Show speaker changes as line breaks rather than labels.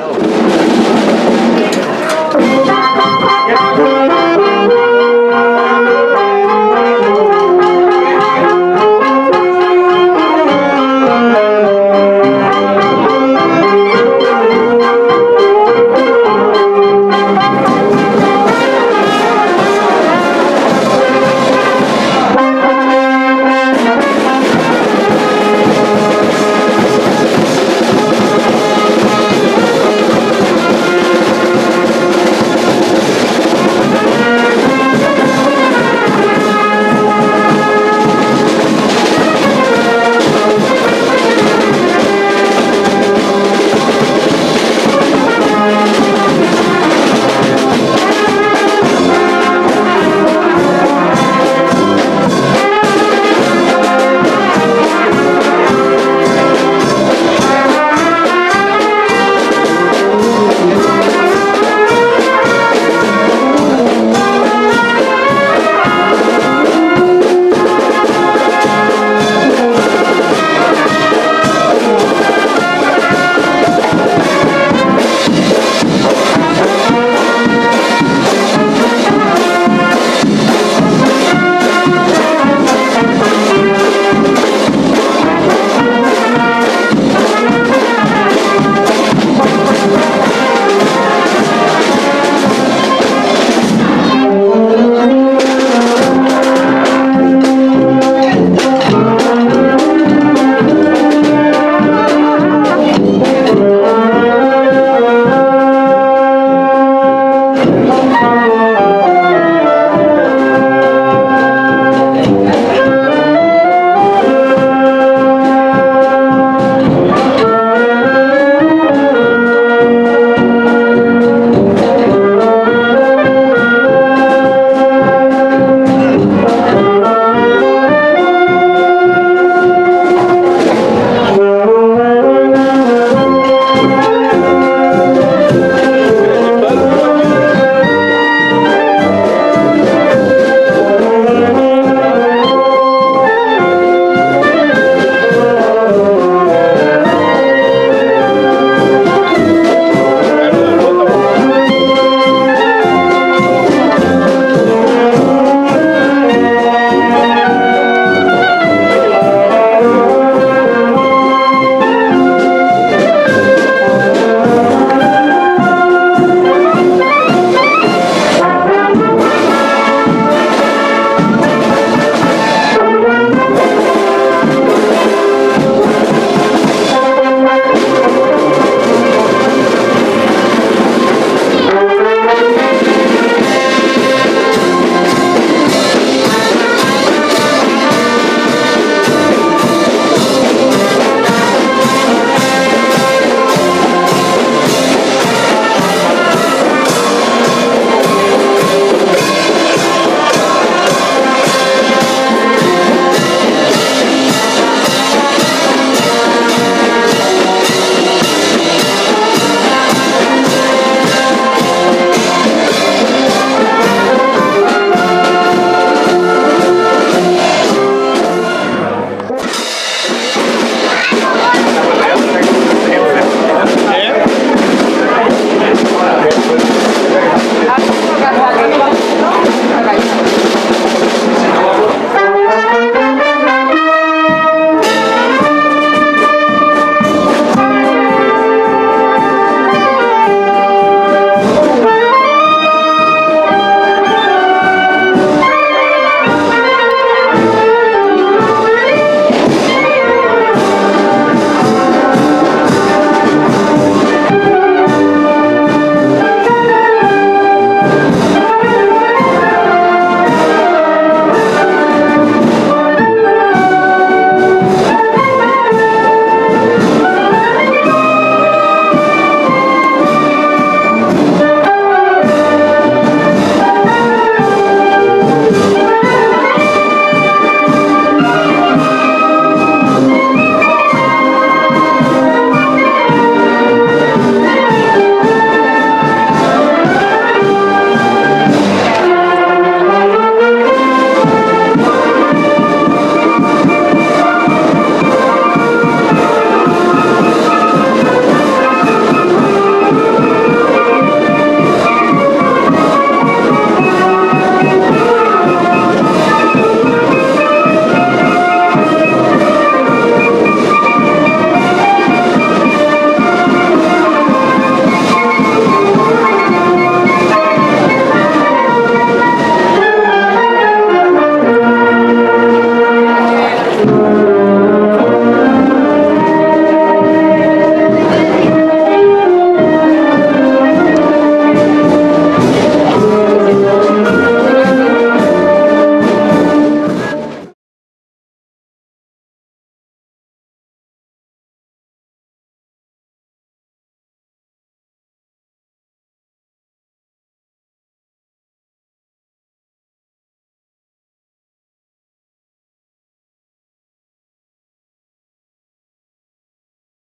No.